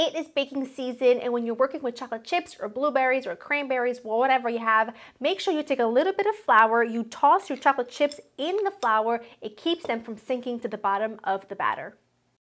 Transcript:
it is baking season and when you're working with chocolate chips or blueberries or cranberries, or whatever you have, make sure you take a little bit of flour, you toss your chocolate chips in the flour, it keeps them from sinking to the bottom of the batter.